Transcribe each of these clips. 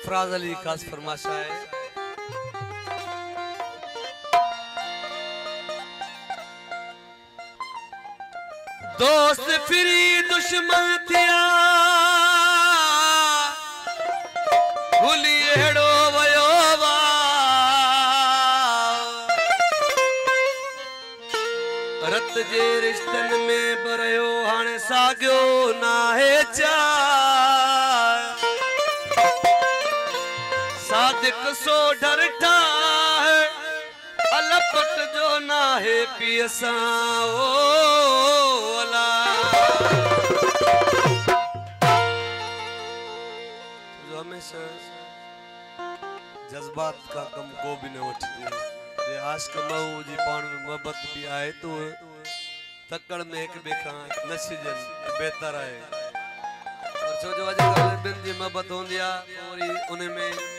सरफराज अली खास फरमाशा है दोस्त फिरी दुश्मन थिया। भुली रत जे रिश्तनि में बरयो, हाणे साॻियो नाहे चा। सादिक सो डरठा है अलपट जो ना है पियसा ओ अला। जो जज्बात का कम को भी न वठजे जे आशिक महू जी पाण में मोहब्बत भी आहे तो तकड़ में हिक ॿिए खां न छिजनि बहितर आहे। पर छो जो अॼुकल्ह ॿिनि जी मोहब्बत हूंदी आहे वरी उन में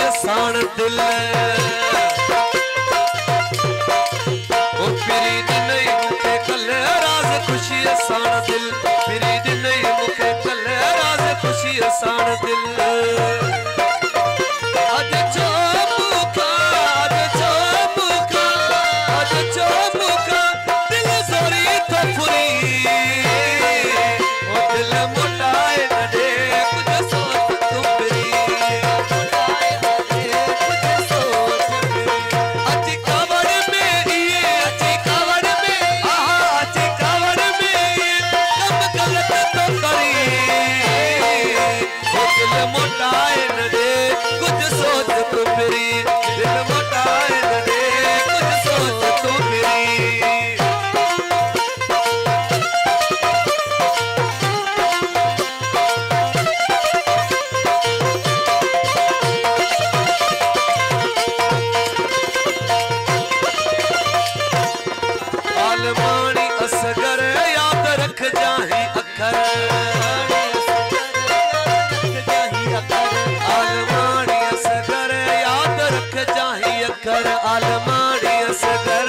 साणी कल राज़ ख़ुशीअ साण दिल फिरी लाल वाणी असगर, याद रख जाही अखर। आलमाणी असगर, याद रख जाही अखर आलमाणी असगर।